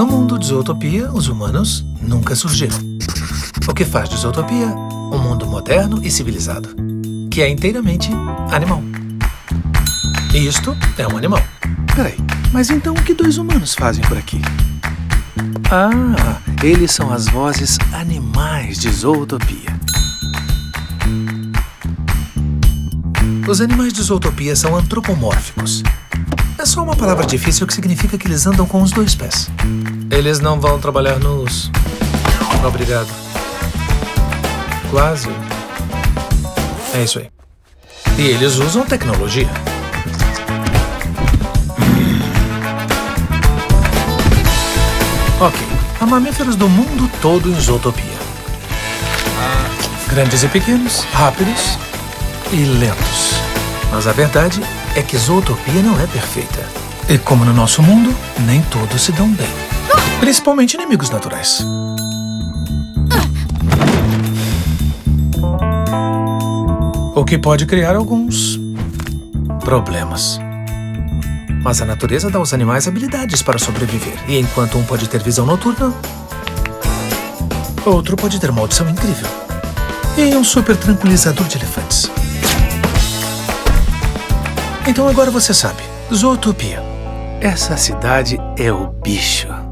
No mundo de Zootopia, os humanos nunca surgiram. O que faz de Zootopia um mundo moderno e civilizado, que é inteiramente animal. E isto é um animal. Peraí, mas então o que dois humanos fazem por aqui? Ah, eles são as vozes animais de Zootopia. Os animais de Zootopia são antropomórficos. É só uma palavra difícil que significa que eles andam com os dois pés. Eles não vão trabalhar nus. Obrigado. Quase. É isso aí. E eles usam tecnologia. Ok. Há mamíferos do mundo todo em Zootopia. Grandes e pequenos, rápidos e lentos. Mas a verdade é que Zootopia não é perfeita. E como no nosso mundo, nem todos se dão bem. Principalmente inimigos naturais. O que pode criar alguns problemas. Mas a natureza dá aos animais habilidades para sobreviver. E enquanto um pode ter visão noturna, outro pode ter uma audição incrível. E um super tranquilizador de elefantes. Então agora você sabe. Zootopia. Essa cidade é o bicho.